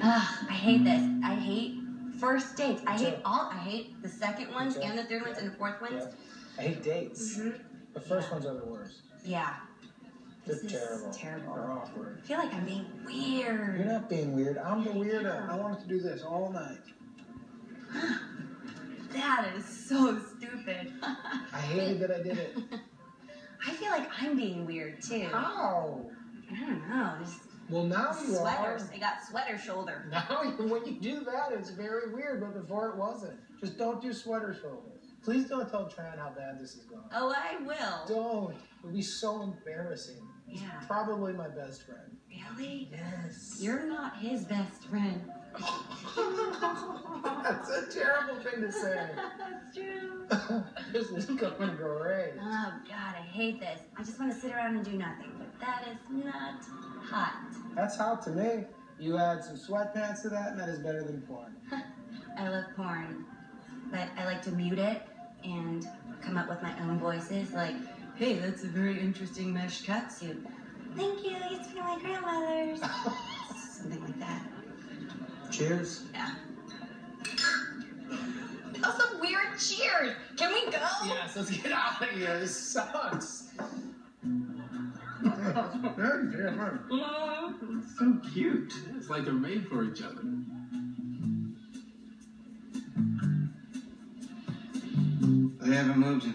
Ugh, I hate this. I hate first dates. I hate all. I hate the second ones and the third ones and the fourth ones. Yeah. I hate dates. Mhm. The first Yeah. ones are the worst. Yeah. They're This is terrible. terrible. They're awkward. I feel like I'm being weird. You're not being weird. I'm the weirdo. I wanted to do this all night. That is so stupid. I hated that I did it. I feel like I'm being weird too. How? I don't know. Just Well, now you sweaters. are. I got sweater shoulder. Now, when you do that, it's very weird, but before it wasn't. Just don't do sweater shoulders. Please don't tell Tran how bad this is going. Oh, I will. Don't. It would be so embarrassing. He's Yeah. probably my best friend. Really? Yes. You're not his best friend. That's a terrible thing to say. That's true. this is going great. Oh God, I hate this. I just want to sit around and do nothing. But that is not hot. That's hot to me. You add some sweatpants to that, and that is better than porn. I love porn, but I like to mute it and come up with my own voices. Like, hey, that's a very interesting mesh catsuit. Thank you. It used to be my grandmother's. Something like that. Cheers. Yeah. That was a weird cheers. Can we go? Yes, let's get out of here. This sucks. Damn So cute. It's like they're made for each other. They haven't moved in